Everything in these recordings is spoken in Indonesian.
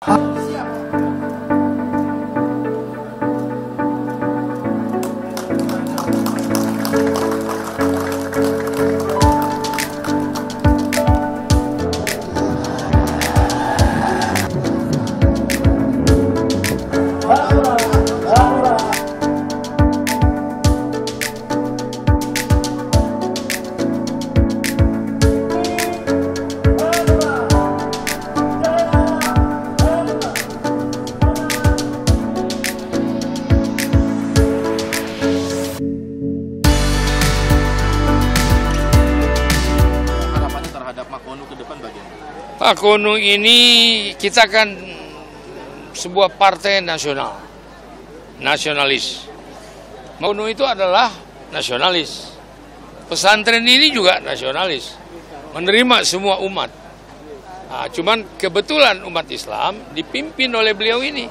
好。Kono ini kita kan sebuah partai nasional, nasionalis. Kono itu adalah nasionalis. Pesantren ini juga nasionalis, menerima semua umat. Nah, cuman kebetulan umat Islam dipimpin oleh beliau ini.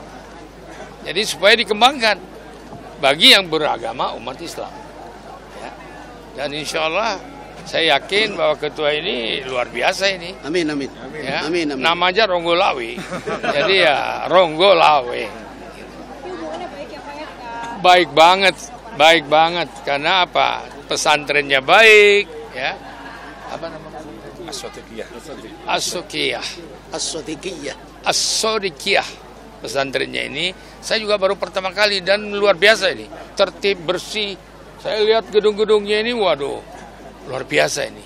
Jadi supaya dikembangkan bagi yang beragama umat Islam. Ya. Dan insya Allah saya yakin bahwa ketua ini luar biasa ini. Amin amin. Ya, Amin amin. Nama aja Ronggo Lawi. Jadi ya Ronggo Lawe. hubungannya baik banget, baik banget. Karena apa? Pesantrennya baik, ya. Apa namanya? Asotikiyah. Asokiyah. Asodikiyah. Pesantrennya ini, saya juga baru pertama kali dan luar biasa ini. Tertib, bersih. Saya lihat gedung-gedungnya ini, waduh, luar biasa ini.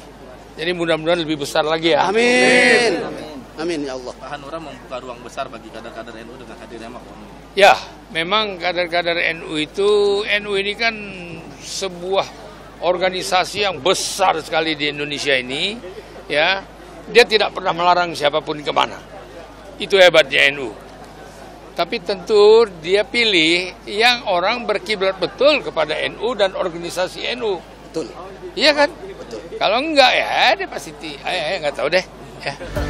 Jadi mudah-mudahan lebih besar lagi ya. Amin. Amin ya Allah. Pak Hanura membuka ruang besar bagi kader-kader NU dengan hadirnya Makono. Ya, memang kader-kader NU itu, NU ini kan sebuah organisasi yang besar sekali di Indonesia ini, ya. Dia tidak pernah melarang siapa pun ke mana. Itu hebatnya NU. Tapi tentu dia pilih yang orang berkiblat betul kepada NU dan organisasi NU. Betul. Iya kan? Kalau enggak ya dia pasti, ti- eh, eh, enggak tahu deh. Ya.